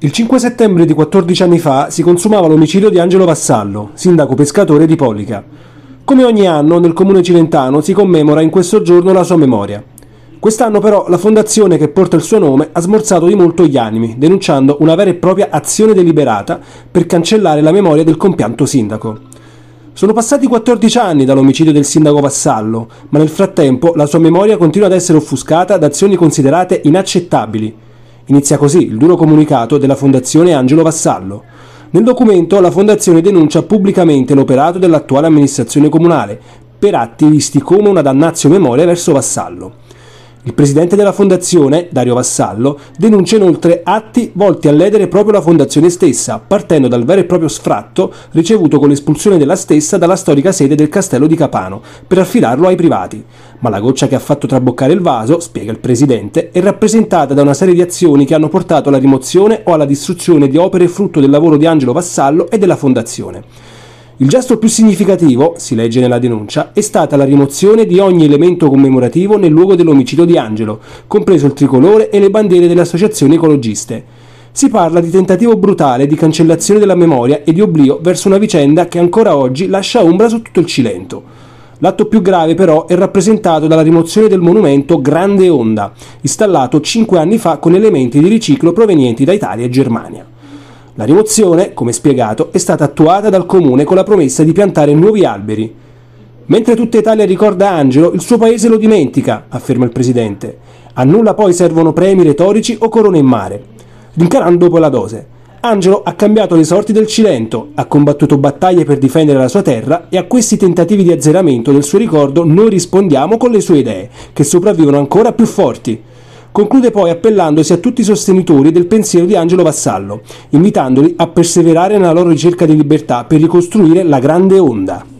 Il 5 settembre di 14 anni fa si consumava l'omicidio di Angelo Vassallo, sindaco pescatore di Polica. Come ogni anno nel comune cilentano si commemora in questo giorno la sua memoria. Quest'anno però la fondazione che porta il suo nome ha smorzato di molto gli animi, denunciando una vera e propria azione deliberata per cancellare la memoria del compianto sindaco. Sono passati 14 anni dall'omicidio del sindaco Vassallo, ma nel frattempo la sua memoria continua ad essere offuscata da azioni considerate inaccettabili Inizia così il duro comunicato della Fondazione Angelo Vassallo. Nel documento la Fondazione denuncia pubblicamente l'operato dell'attuale amministrazione comunale per atti visti come una dannazio memoria verso Vassallo. Il presidente della fondazione, Dario Vassallo, denuncia inoltre atti volti a ledere proprio la fondazione stessa, partendo dal vero e proprio sfratto ricevuto con l'espulsione della stessa dalla storica sede del castello di Capano, per affidarlo ai privati. Ma la goccia che ha fatto traboccare il vaso, spiega il presidente, è rappresentata da una serie di azioni che hanno portato alla rimozione o alla distruzione di opere frutto del lavoro di Angelo Vassallo e della fondazione. Il gesto più significativo, si legge nella denuncia, è stata la rimozione di ogni elemento commemorativo nel luogo dell'omicidio di Angelo, compreso il tricolore e le bandiere delle associazioni ecologiste. Si parla di tentativo brutale di cancellazione della memoria e di oblio verso una vicenda che ancora oggi lascia ombra su tutto il Cilento. L'atto più grave però è rappresentato dalla rimozione del monumento Grande Onda, installato cinque anni fa con elementi di riciclo provenienti da Italia e Germania. La rimozione, come spiegato, è stata attuata dal comune con la promessa di piantare nuovi alberi. Mentre tutta Italia ricorda Angelo, il suo paese lo dimentica, afferma il presidente. A nulla poi servono premi retorici o corone in mare. Rincarando dopo la dose. Angelo ha cambiato le sorti del Cilento, ha combattuto battaglie per difendere la sua terra e a questi tentativi di azzeramento del suo ricordo noi rispondiamo con le sue idee, che sopravvivono ancora più forti. Conclude poi appellandosi a tutti i sostenitori del pensiero di Angelo Vassallo, invitandoli a perseverare nella loro ricerca di libertà per ricostruire la grande onda.